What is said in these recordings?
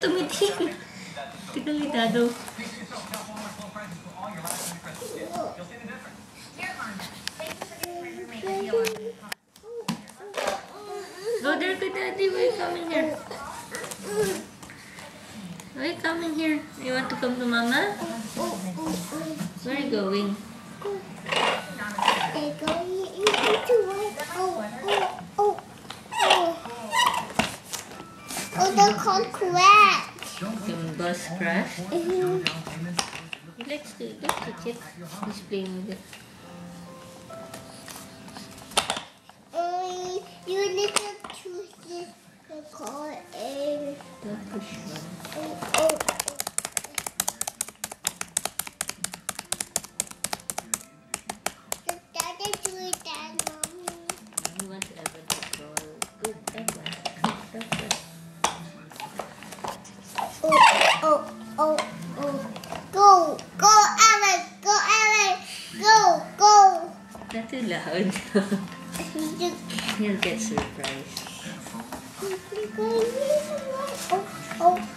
Tumiting. Tigalitado. Go there to daddy. Why you coming here? Why you coming here? You want to come to mama? Where are you going? Oh, the concrete. Yung bus crash? He likes to, look at it. He's playing with it. Um, you need to choose the and The push one. oh, oh. The daddy do it, Dad, mommy. He wants Evan to crawl. Good, Evan. Good, Evan. Oh, oh, oh, oh. Go, go, Alex, go, Alex, go, go. Not too loud. He'll get surprised. Oh,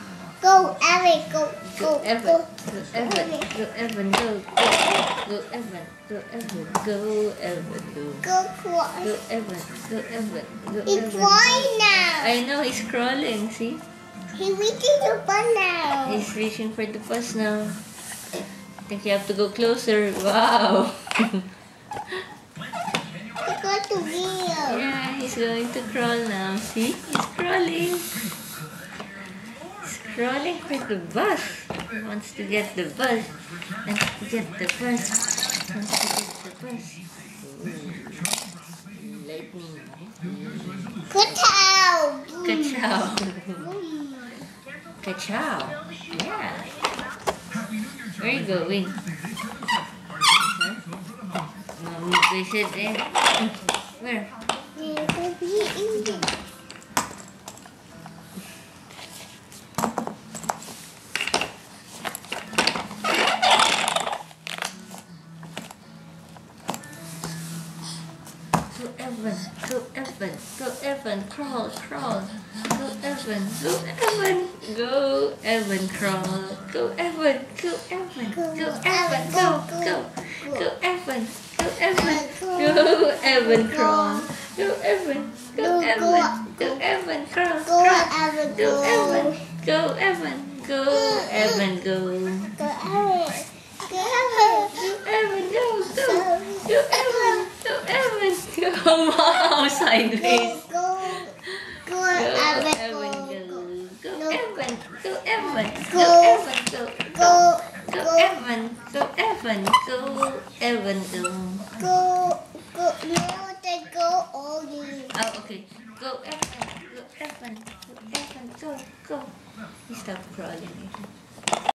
go, Alex, go, Go, go, Evan. go. Evan. Go, Evan. Go, go. Go, Evan. Go, Evan. Go, Evan. Go. Go. Go, Evan. Go, Evan. Go, Evan. flying now. I know, he's crawling. See? He's reaching the bun now. He's reaching for the bus now. I think you have to go closer. Wow. The wheel. yeah, he's going to crawl now. See? He's crawling. He's crawling for the bus. He wants to get the bus. Wants to get the bus. Wants to get the bus. Ooh. Lightning. Good cow. Ka-chow. Mm. Ka-chow. Yeah. Where are you going? Mommy, they said there. Where? Go Evan, go Evan, go Evan, crawl, crawl. Go Evan, go Evan, go Evan, crawl. Go Evan, go Evan, go Evan, go. Go go Evan, go Evan, crawl. Go Evan, go Evan, go Evan, crawl, Go. Evan, Go go. Evan, go Evan, go Evan, go. Go, Evan. Go, Go Evan, go, go. Go Evan, go Evan, go. Sideways. Go, go, Go Evan, Evan, go. go. Go Evan, go Evan, Go. go Evan, go. Go, Go go, Evan, go Evan, go Evan, go. go, go. Now they go all you. Oh, okay. Go Evan, go Evan, go Evan, go, go. He stopped crawling.